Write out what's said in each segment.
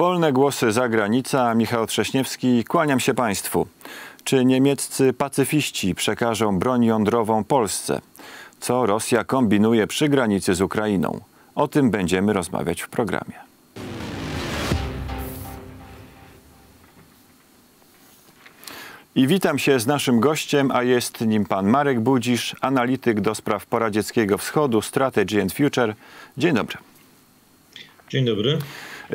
Wolne głosy zagranica. Michał Trześniewski. Kłaniam się Państwu. Czy niemieccy pacyfiści przekażą broń jądrową Polsce? Co Rosja kombinuje przy granicy z Ukrainą? O tym będziemy rozmawiać w programie. I witam się z naszym gościem, a jest nim pan Marek Budzisz, analityk do spraw poradzieckiego wschodu, Strategy and Future. Dzień dobry. Dzień dobry.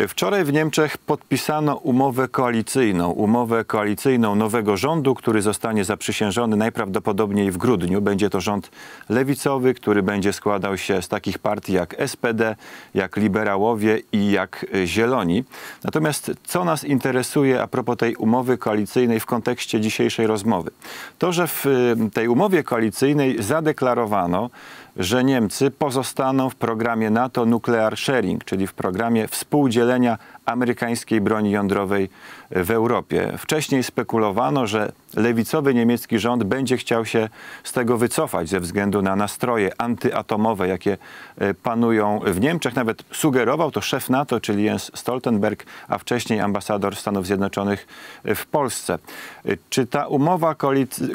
Wczoraj w Niemczech podpisano umowę koalicyjną, umowę koalicyjną nowego rządu, który zostanie zaprzysiężony najprawdopodobniej w grudniu. Będzie to rząd lewicowy, który będzie składał się z takich partii jak SPD, jak liberałowie i jak Zieloni. Natomiast co nas interesuje a propos tej umowy koalicyjnej w kontekście dzisiejszej rozmowy? To, że w tej umowie koalicyjnej zadeklarowano, że Niemcy pozostaną w programie NATO Nuclear Sharing, czyli w programie współdzielenia amerykańskiej broni jądrowej w Europie. Wcześniej spekulowano, że lewicowy niemiecki rząd będzie chciał się z tego wycofać ze względu na nastroje antyatomowe, jakie e, panują w Niemczech. Nawet sugerował to szef NATO, czyli Jens Stoltenberg, a wcześniej ambasador Stanów Zjednoczonych w Polsce. E, czy ta umowa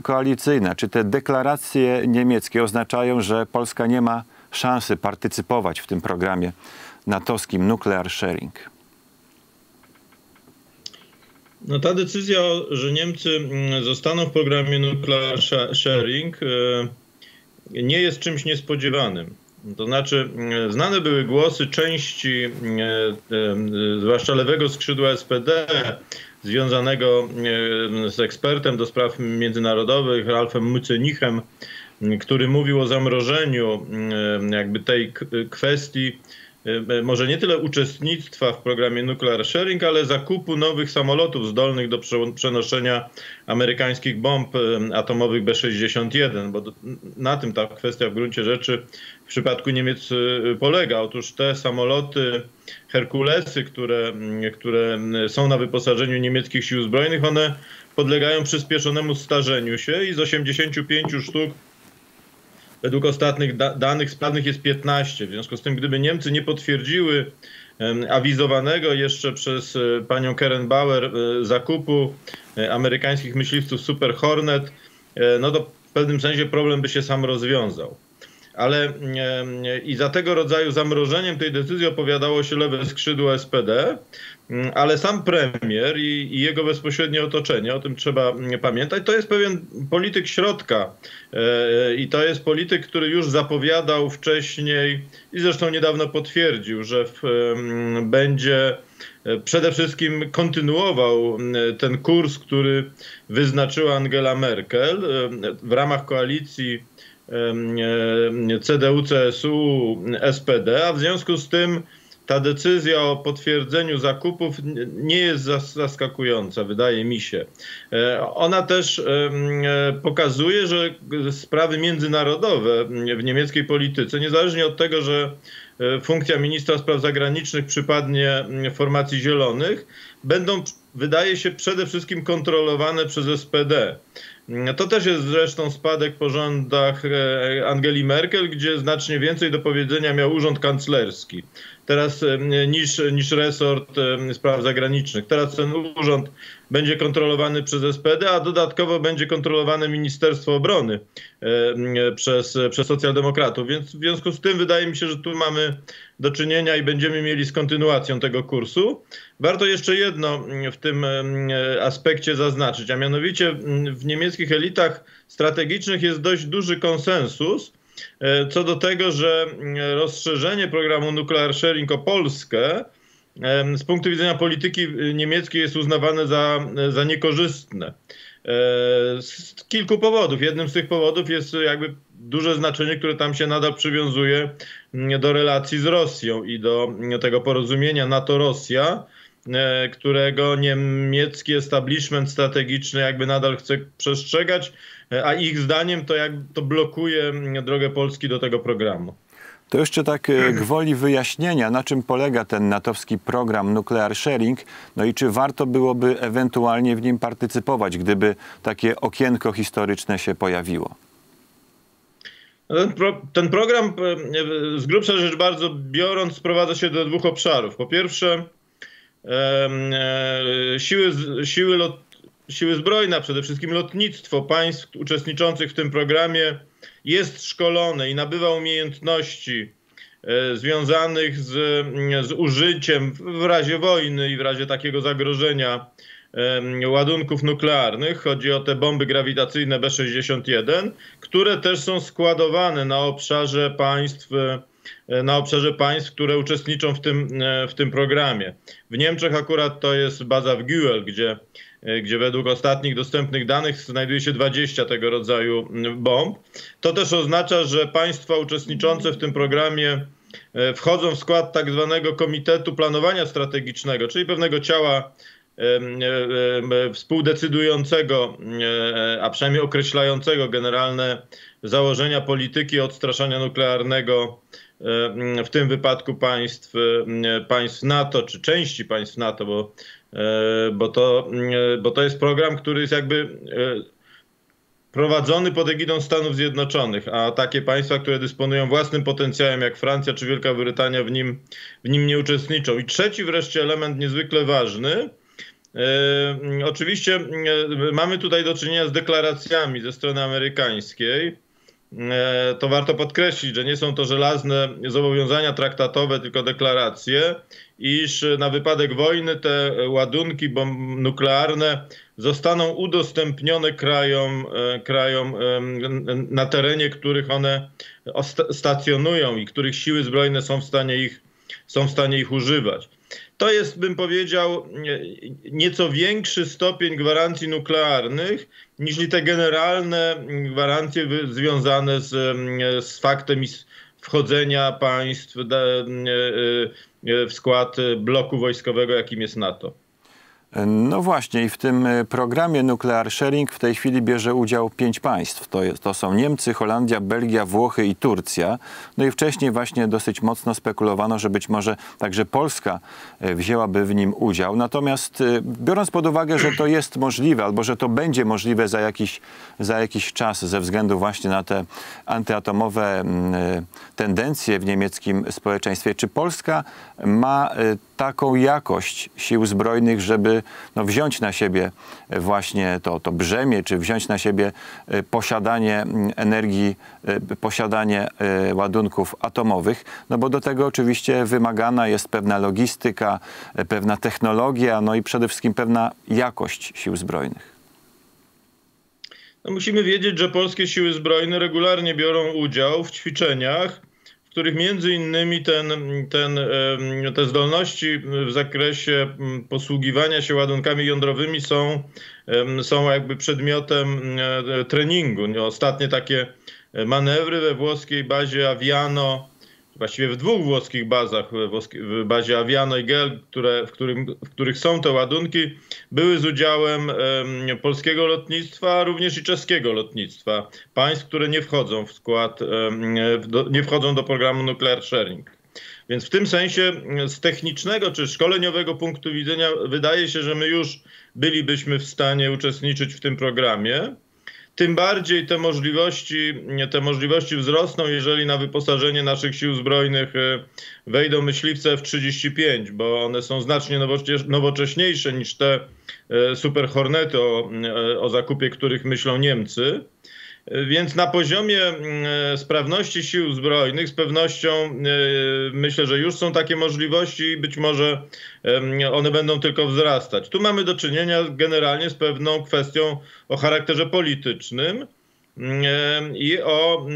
koalicyjna, czy te deklaracje niemieckie oznaczają, że Polska nie ma szansy partycypować w tym programie natowskim Nuclear Sharing? No ta decyzja, że Niemcy mm, zostaną w programie nuclear sharing e, nie jest czymś niespodziewanym. To znaczy, mm, znane były głosy części, mm, e, e, zwłaszcza lewego skrzydła SPD, związanego z ekspertem do spraw międzynarodowych, Ralfem Mützenichem, który mówił o zamrożeniu jakby tej kwestii może nie tyle uczestnictwa w programie Nuclear Sharing, ale zakupu nowych samolotów zdolnych do przenoszenia amerykańskich bomb y, atomowych B-61, bo na tym ta kwestia w gruncie rzeczy w przypadku Niemiec polega. Otóż te samoloty Herkulesy, które, które są na wyposażeniu niemieckich sił zbrojnych, one podlegają przyspieszonemu starzeniu się i z 85 sztuk Według ostatnich da danych sprawnych jest 15. W związku z tym, gdyby Niemcy nie potwierdziły awizowanego jeszcze przez e, panią Keren Bauer e, zakupu e, amerykańskich myśliwców Super Hornet, no to w pewnym sensie problem by się sam rozwiązał ale i za tego rodzaju zamrożeniem tej decyzji opowiadało się lewe skrzydło SPD, mm, ale sam premier i, i, jego bezpośrednie otoczenie, o tym trzeba pamiętać, to jest pewien polityk środka e, i to jest polityk, który już zapowiadał wcześniej i zresztą niedawno potwierdził, że w, będzie e, przede wszystkim kontynuował ten kurs, który wyznaczyła Angela Merkel w ramach koalicji CDU, CSU, SPD, a w związku z tym ta decyzja o potwierdzeniu zakupów nie jest zaskakująca, wydaje mi się. E, ona też e, pokazuje, że sprawy międzynarodowe w niemieckiej polityce, niezależnie od tego, że e, funkcja ministra spraw zagranicznych przypadnie formacji zielonych, będą, wydaje się, przede wszystkim kontrolowane przez SPD. To też jest zresztą spadek po rządach e, Angeli Merkel, gdzie znacznie więcej do powiedzenia miał urząd kanclerski teraz niż, niż resort spraw zagranicznych. Teraz ten urząd będzie kontrolowany przez SPD, a dodatkowo będzie kontrolowane Ministerstwo Obrony przez, przez socjaldemokratów. Więc w związku z tym wydaje mi się, że tu mamy do czynienia i będziemy mieli z kontynuacją tego kursu. Warto jeszcze jedno w tym aspekcie zaznaczyć, a mianowicie w niemieckich elitach strategicznych jest dość duży konsensus, co do tego, że mm, rozszerzenie programu Nuclear Sharing o Polskę z punktu widzenia polityki y, niemieckiej jest uznawane za, za niekorzystne. E, z kilku powodów. Jednym z tych powodów jest jakby duże znaczenie, które tam się nadal przywiązuje mm, do relacji z Rosją i do mm, tego porozumienia NATO-Rosja, e, którego niemiecki establishment strategiczny jakby nadal chce przestrzegać, a ich zdaniem to, jak, to blokuje drogę Polski do tego programu. To jeszcze tak e, gwoli wyjaśnienia, na czym polega ten natowski program Nuclear Sharing, no i czy warto byłoby ewentualnie w nim partycypować, gdyby takie okienko historyczne się pojawiło? Ten, pro, ten, program e, z grubsza rzecz bardzo biorąc sprowadza się do dwóch obszarów. Po pierwsze e, siły, siły, lot, siły zbrojne, przede wszystkim lotnictwo państw uczestniczących w tym programie jest szkolone i nabywa umiejętności e, związanych z, z użyciem w razie wojny i w razie takiego zagrożenia ładunków nuklearnych. Chodzi o te bomby grawitacyjne B-61, które też są składowane na obszarze państw, e, na obszarze państw, które uczestniczą w tym, e, w tym programie. W Niemczech akurat to jest baza w Güell, gdzie, gdzie według ostatnich dostępnych danych znajduje się 20 tego rodzaju bomb. To też oznacza, że państwa uczestniczące w tym programie wchodzą w skład tak zwanego Komitetu Planowania Strategicznego, czyli pewnego ciała współdecydującego, e, a przynajmniej określającego generalne założenia polityki odstraszania nuklearnego, w tym wypadku państw, państw NATO, czy części państw NATO, bo, e, bo, to, bo to jest program, który jest jakby e, prowadzony pod egidą Stanów Zjednoczonych, a takie państwa, które dysponują własnym potencjałem, jak Francja czy Wielka Brytania, w nim, w nim nie uczestniczą. I trzeci wreszcie element niezwykle ważny, E, oczywiście e, mamy tutaj do czynienia z deklaracjami ze strony amerykańskiej. E, to warto podkreślić, że nie są to żelazne zobowiązania traktatowe, tylko deklaracje, iż na wypadek wojny te ładunki bomb nuklearne zostaną udostępnione krajom, krajom na terenie, których one stacjonują i których siły zbrojne są w stanie ich, są w stanie ich używać. To jest, bym powiedział, nieco większy stopień gwarancji nuklearnych niż te generalne gwarancje związane z, z faktem wchodzenia państw e, e, w skład bloku wojskowego, jakim jest NATO. No właśnie i w tym e, programie Nuclear Sharing w tej chwili bierze udział pięć państw. To, jest, to są Niemcy, Holandia, Belgia, Włochy i Turcja. No i wcześniej właśnie dosyć mocno spekulowano, że być może także Polska e, wzięłaby w nim udział. Natomiast e, biorąc pod uwagę, że to jest możliwe albo że to będzie możliwe za jakiś, za jakiś czas ze względu właśnie na te antyatomowe tendencje w niemieckim społeczeństwie, czy Polska ma taką jakość sił zbrojnych, żeby no, wziąć na siebie właśnie to, to brzemię, czy wziąć na siebie e, posiadanie energii, e, posiadanie e, ładunków atomowych, no bo do tego oczywiście wymagana jest pewna logistyka, pewna technologia, no i przede wszystkim pewna jakość sił zbrojnych. No musimy wiedzieć, że polskie siły zbrojne regularnie biorą udział w ćwiczeniach w których między innymi ten, ten, te zdolności w zakresie posługiwania się ładunkami jądrowymi są, są jakby przedmiotem e, treningu. Ostatnie takie manewry we włoskiej bazie Aviano właściwie w dwóch włoskich bazach, w bazie Aviano i Gel, które, w, którym, w których są te ładunki, były z udziałem polskiego lotnictwa, również i czeskiego lotnictwa, państw, które nie wchodzą w skład, nie wchodzą do programu Nuclear Sharing. Więc w tym sensie z technicznego czy szkoleniowego punktu widzenia wydaje się, że my już bylibyśmy w stanie uczestniczyć w tym programie tym bardziej te możliwości, te możliwości wzrosną, jeżeli na wyposażenie naszych sił zbrojnych e, wejdą myśliwce F-35, bo one są znacznie nowocześniejsze niż te e, Super Hornety, o, e, o zakupie których myślą Niemcy. Więc na poziomie mm, sprawności sił zbrojnych z pewnością e, myślę, że już są takie możliwości i być może one będą tylko wzrastać. Tu mamy do czynienia generalnie z pewną kwestią o charakterze politycznym i o,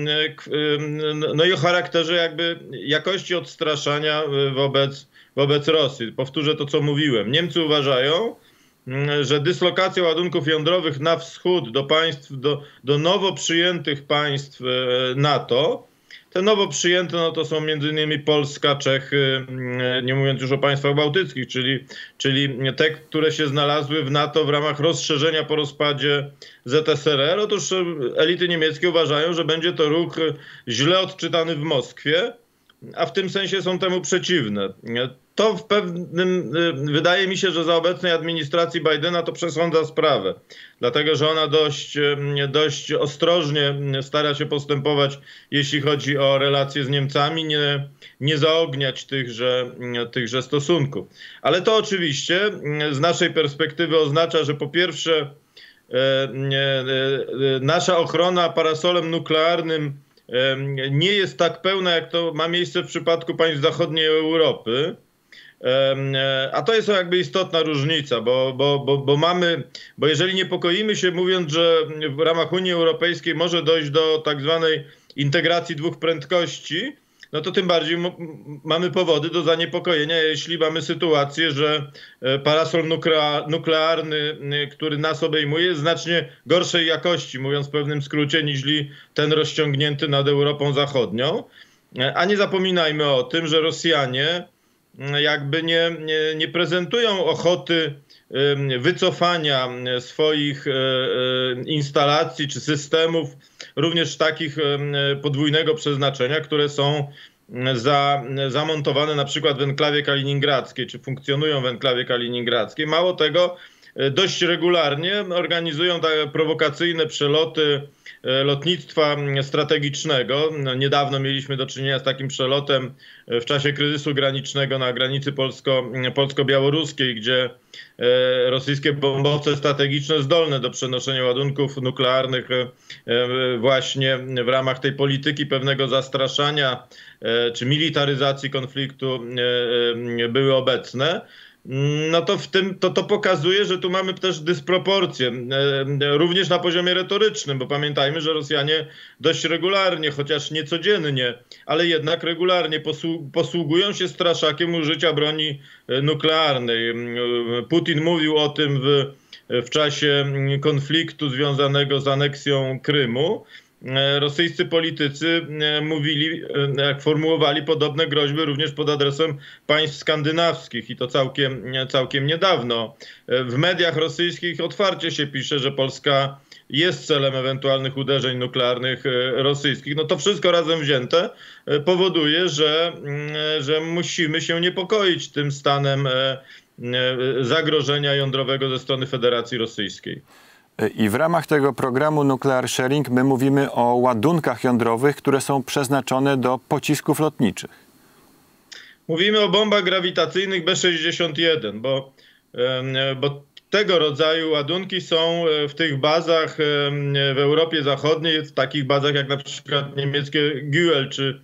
no i o charakterze jakby jakości odstraszania wobec, wobec Rosji. Powtórzę to, co mówiłem. Niemcy uważają, Mm, że dyslokacja ładunków jądrowych na wschód do państw, do, do nowo przyjętych państw e, NATO, te nowo przyjęte no to są innymi Polska, Czechy, mm, nie mówiąc już o państwach bałtyckich, czyli, czyli te, które się znalazły w NATO w ramach rozszerzenia po rozpadzie ZSRR. Otóż elity niemieckie uważają, że będzie to ruch źle odczytany w Moskwie, a w tym sensie są temu przeciwne. To w pewnym, wydaje mi się, że za obecnej administracji Bidena to przesądza sprawę, dlatego że ona dość, dość ostrożnie stara się postępować, jeśli chodzi o relacje z Niemcami, nie, nie zaogniać tychże, tychże stosunków. Ale to oczywiście z naszej perspektywy oznacza, że po pierwsze, nasza ochrona parasolem nuklearnym nie jest tak pełna, jak to ma miejsce w przypadku państw zachodniej Europy. E, a to jest jakby istotna różnica, bo, bo, bo, bo mamy, bo jeżeli niepokoimy się mówiąc, że w ramach Unii Europejskiej może dojść do tak zwanej integracji dwóch prędkości, no to tym bardziej mamy powody do zaniepokojenia, jeśli mamy sytuację, że e, parasol nuklearny, który nas obejmuje, jest znacznie gorszej jakości, mówiąc w pewnym skrócie, niż ten rozciągnięty nad Europą Zachodnią. E, a nie zapominajmy o tym, że Rosjanie jakby nie, nie, nie prezentują ochoty wycofania swoich e, instalacji czy systemów również takich podwójnego przeznaczenia, które są za, zamontowane na przykład w enklawie kaliningradzkiej, czy funkcjonują w enklawie kaliningradzkiej. Mało tego, dość regularnie organizują takie prowokacyjne przeloty e, lotnictwa strategicznego. No, niedawno mieliśmy do czynienia z takim przelotem e, w czasie kryzysu granicznego na granicy polsko, polsko-białoruskiej, gdzie rosyjskie bombowce strategiczne zdolne do przenoszenia ładunków nuklearnych właśnie w ramach tej polityki pewnego zastraszania czy militaryzacji konfliktu były obecne no to w tym to, to pokazuje, że tu mamy też dysproporcje, e, również na poziomie retorycznym, bo pamiętajmy, że Rosjanie dość regularnie, chociaż nie codziennie, ale jednak regularnie posługują się straszakiem użycia broni e, nuklearnej. E, Putin mówił o tym w, w czasie konfliktu związanego z aneksją Krymu. E, rosyjscy politycy e, mówili, e, formułowali podobne groźby również pod adresem państw skandynawskich i to całkiem, całkiem niedawno. W mediach rosyjskich otwarcie się pisze, że Polska jest celem ewentualnych uderzeń nuklearnych rosyjskich. No to wszystko razem wzięte powoduje, że, że musimy się niepokoić tym stanem zagrożenia jądrowego ze strony Federacji Rosyjskiej. I w ramach tego programu Nuclear Sharing my mówimy o ładunkach jądrowych, które są przeznaczone do pocisków lotniczych. Mówimy o bombach grawitacyjnych B-61, bo, bo tego rodzaju ładunki są e, w tych bazach w Europie Zachodniej, w takich bazach jak na przykład niemieckie Güell czy,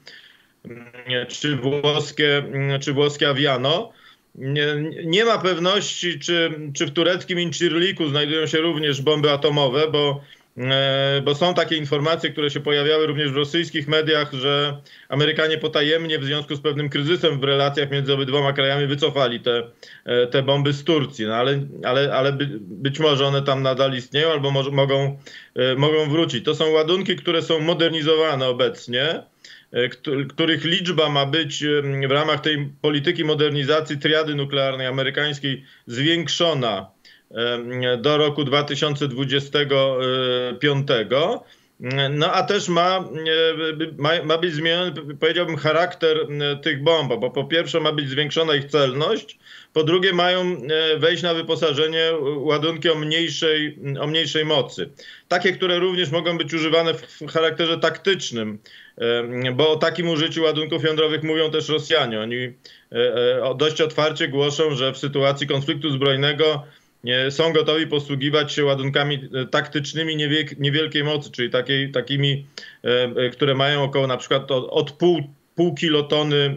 czy, włoskie, czy włoskie Aviano nie, nie ma pewności, czy, czy w tureckim Incirliku znajdują się również bomby atomowe, bo, e, bo są takie informacje, które się pojawiały również w rosyjskich mediach, że Amerykanie potajemnie w związku z pewnym kryzysem w relacjach między obydwoma krajami wycofali te, e, te bomby z Turcji. No ale, ale, ale by, być może one tam nadal istnieją albo mogą, e, mogą wrócić. To są ładunki, które są modernizowane obecnie których liczba ma być w ramach tej polityki modernizacji triady nuklearnej amerykańskiej zwiększona do roku 2025. No a też ma, e, ma, ma być zmieniony, powiedziałbym, charakter tych bomb, bo po pierwsze ma być zwiększona ich celność, po drugie mają e, wejść na wyposażenie ładunki o mniejszej, o mniejszej mocy. Takie, które również mogą być używane w charakterze taktycznym, bo o takim użyciu ładunków jądrowych mówią też Rosjanie. Oni e, e, dość otwarcie głoszą, że w sytuacji konfliktu zbrojnego są gotowi posługiwać się ładunkami taktycznymi niewielkiej mocy, czyli takiej, takimi, które mają około na przykład od pół, pół kilotony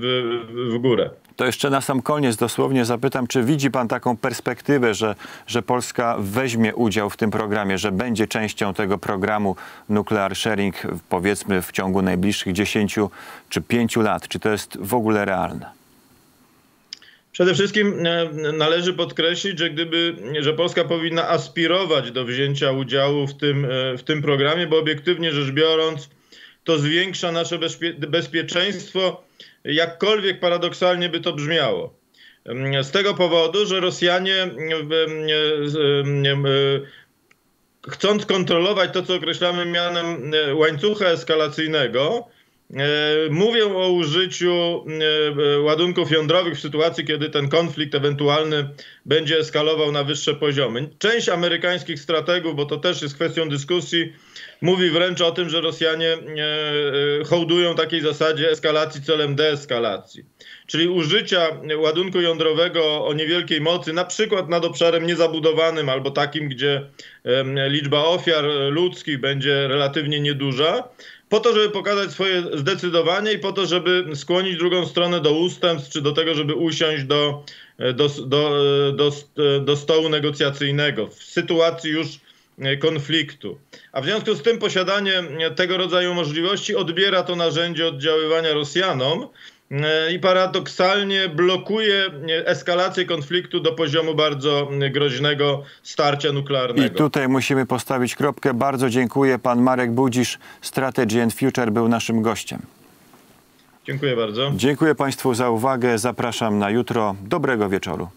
w, w górę. To jeszcze na sam koniec dosłownie zapytam, czy widzi Pan taką perspektywę, że, że Polska weźmie udział w tym programie, że będzie częścią tego programu Nuclear Sharing powiedzmy w ciągu najbliższych 10 czy 5 lat? Czy to jest w ogóle realne? Przede wszystkim e, należy podkreślić, że gdyby, że Polska powinna aspirować do wzięcia udziału w tym, e, w tym programie, bo obiektywnie rzecz biorąc, to zwiększa nasze bezpie bezpieczeństwo jakkolwiek paradoksalnie by to brzmiało. Z tego powodu, że Rosjanie chcąc kontrolować to, co określamy mianem łańcucha eskalacyjnego, mówią o użyciu ładunków jądrowych w sytuacji, kiedy ten konflikt ewentualny będzie eskalował na wyższe poziomy. Część amerykańskich strategów, bo to też jest kwestią dyskusji, mówi wręcz o tym, że Rosjanie hołdują takiej zasadzie eskalacji celem deeskalacji. Czyli użycia ładunku jądrowego o niewielkiej mocy, na przykład nad obszarem niezabudowanym albo takim, gdzie liczba ofiar ludzkich będzie relatywnie nieduża, po to, żeby pokazać swoje zdecydowanie i po to, żeby skłonić drugą stronę do ustępstw, czy do tego, żeby usiąść do, do, do, do, do stołu negocjacyjnego w sytuacji już konfliktu. A w związku z tym posiadanie tego rodzaju możliwości odbiera to narzędzie oddziaływania Rosjanom, i paradoksalnie blokuje eskalację konfliktu do poziomu bardzo groźnego starcia nuklearnego. I tutaj musimy postawić kropkę. Bardzo dziękuję. Pan Marek Budzisz, Strategy and Future, był naszym gościem. Dziękuję bardzo. Dziękuję Państwu za uwagę. Zapraszam na jutro. Dobrego wieczoru.